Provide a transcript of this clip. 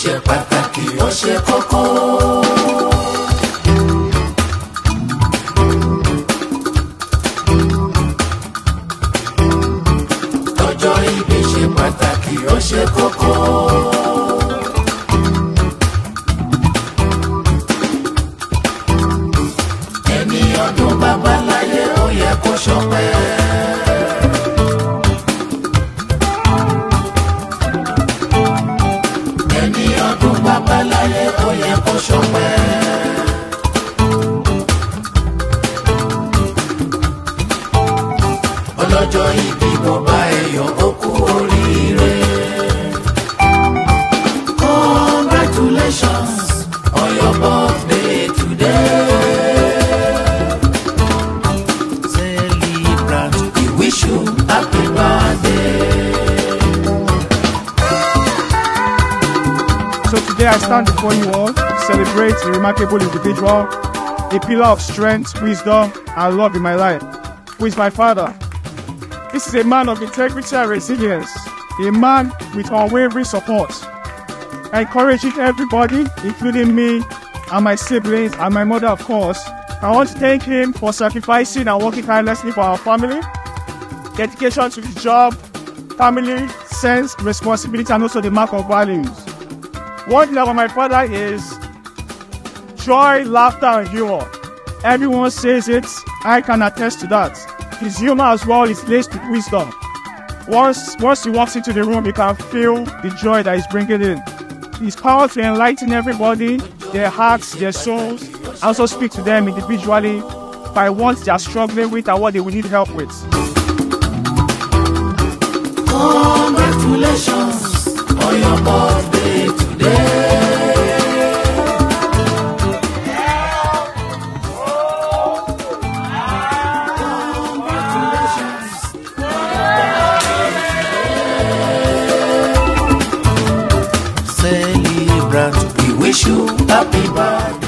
ṣe pàtàkì ó ṣe kókó. ọjọ́ ìbí ṣe pàtàkì ó ṣe kókó. ẹni ọdún babaláyé ó yẹ kó ṣọpẹ́. Ọdún babaláyé ó yẹ kó ọlọ́jọ́ ìbí today I stand before you all to celebrate a remarkable individual, a pillar of strength, wisdom, and love in my life, who is my father. This is a man of integrity and resilience, a man with unwavering support, encouraging everybody, including me and my siblings and my mother, of course. I want to thank him for sacrificing and working tirelessly for our family, dedication to his job, family, sense, responsibility, and also the mark of values. One thing about my father is joy, laughter, and humor. Everyone says it. I can attest to that. His humor as well is laced with wisdom. Once, once he walks into the room, you can feel the joy that he's bringing in. His power to enlighten everybody, their hearts, their souls, also speak to them individually by what they are struggling with and what they will need help with. We wish you happy birthday.